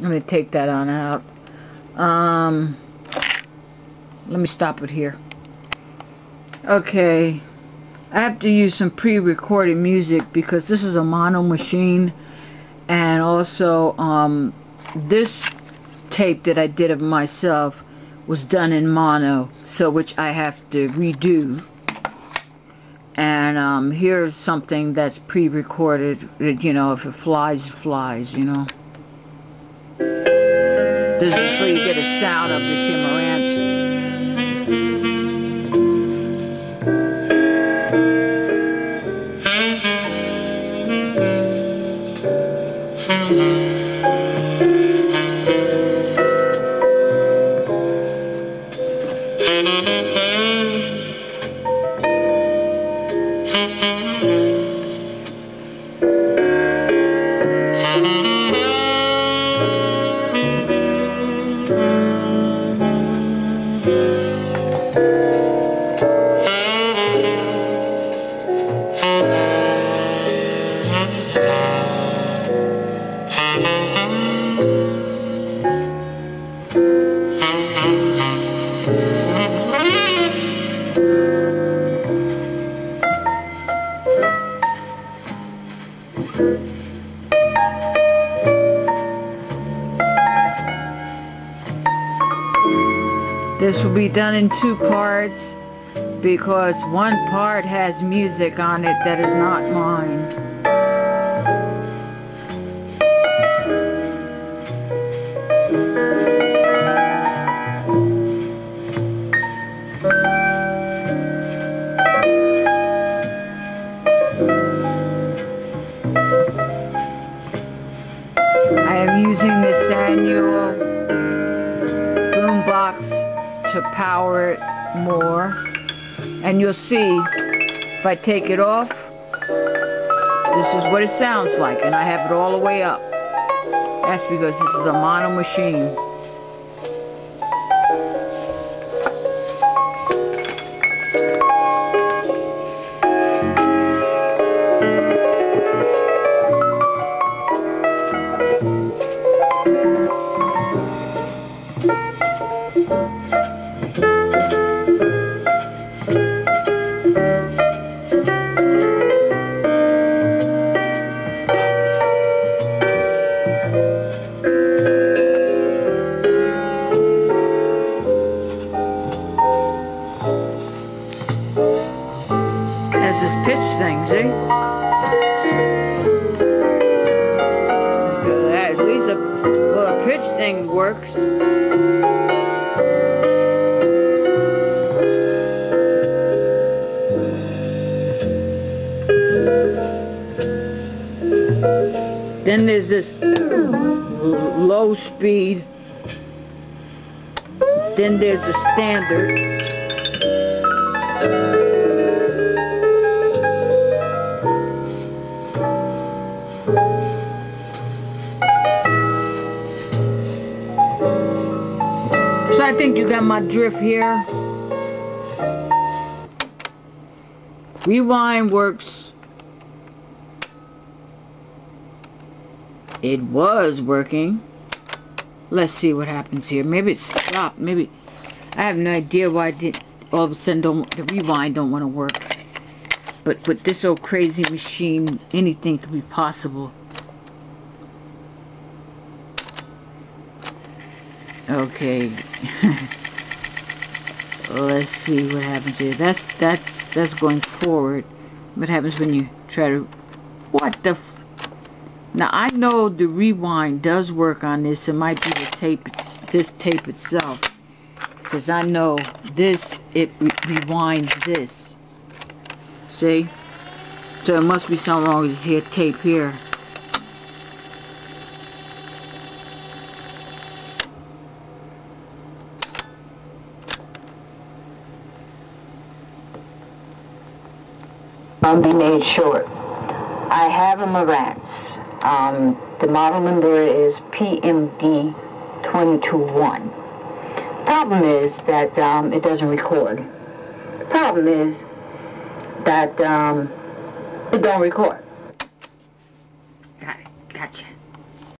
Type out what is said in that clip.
Let me take that on out. Um, let me stop it here. Okay. I have to use some pre-recorded music because this is a mono machine and also um, this tape that I did of myself was done in mono so which I have to redo and um, here's something that's pre-recorded you know if it flies it flies you know this is where you get a sound of the Chimarancy This will be done in two parts because one part has music on it that is not mine. To power it more. And you'll see if I take it off this is what it sounds like and I have it all the way up. That's because this is a mono machine. has At least a, well, a pitch thing works. Then there's this low speed. Then there's the standard. I think you got my drift here. Rewind works. It was working. Let's see what happens here. Maybe it stopped. Maybe I have no idea why did all of a sudden don't the rewind don't want to work. But with this old crazy machine, anything could be possible. Okay. Let's see what happens here. That's that's that's going forward. What happens when you try to what the now I know the rewind does work on this. It might be the tape this tape itself. Because I know this it re rewinds this. See? So it must be something wrong with this here tape here. Be made short. I have a Marantz. Um, the model number is PMD 221. Problem is that um, it doesn't record. The problem is that um, it don't record.